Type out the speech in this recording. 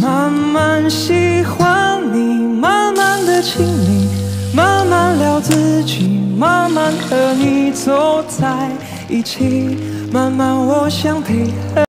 慢慢喜欢你慢慢的亲密慢慢聊自己慢慢和你走在一起慢慢我想配合